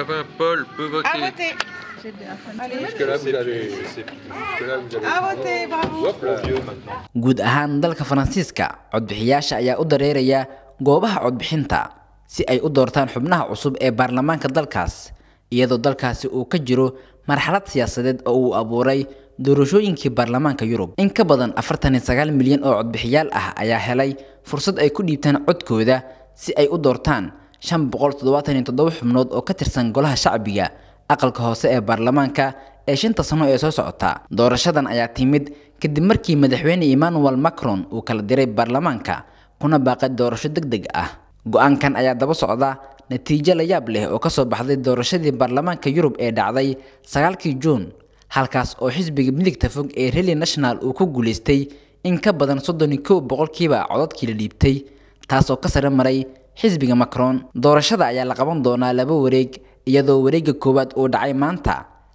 Enfin, Paul peut voter. À voter. Allez, Jusque-là, vous avez. Jusque-là, vous avez. à voter, bravo. Hop, là, vieux maintenant. guud ahaan dalka faransiiska codbixiyaasha ayaa u dareeraya goobaha codbixinta si ay u doortaan xubnaha cusub ee baarlamaanka dalkaas iyadoo dalkaasi uu ka jiro marxalad siyaasadeed oo uu abuuray doorashooyinkii baarlamaanka yurub in ka badan afartan iyo sagaal milyan oo codbixiyaal ah ayaa helay fursad ay ku dhiibtaan codkooda si ay u doortaan shan boqol toddobaatan iyo toddoba xubnood oo ka tirsan golaha shacbiga aqalka hoose ee baarlamaanka ee shanta sano ee soo socota. Doorashadan ayaa timid kadib markii madaxweyne emmanuel macron uu kala diray baarlamaanka kuna baaqay doorasho deg deg ah. Go'aankan ayaa daba socda natiijo la yaab leh oo ka soo baxday doorashadii baarlamaanka yurub ee dhacday sagaalkii juun halkaas oo xisbiga midigta fog ee rally national uu ku guulaystay in ka badan soddon iyo kow boqolkiiba codadkii la dhiibtay taasoo ka sare maray xisbiga macron doorashada ayaa la qaban doonaa laba wareeg iyadoo wareegga koowaad uu dhacay maanta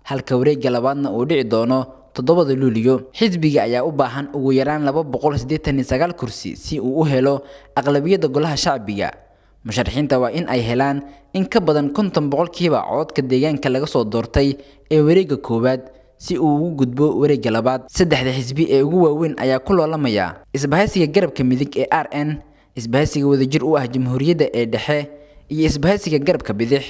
halka wareegga labaadna uu dhici doono toddobada luuliyo. Xisbiga ayaa u baahan ugu yaraan laba boqol siddeetan iyo sagaal kursi si uu u helo aqlabiyadda golaha shacbiga. Musharaxiinta waa in ay helaan in ka badan konton boqolkiiba cododka deegaanka laga soo doortay ee wareegga koowaad si uu ugu gudbo wareegga labaad. Saddexda xisbi ee ugu waaweyn ayaa ku loolamaya isbahaysiga garabka midig ee r n isbahaysiga wadajir u ah jamhuuriyadda ee dhexe iyo isbahaysiga garabka bidix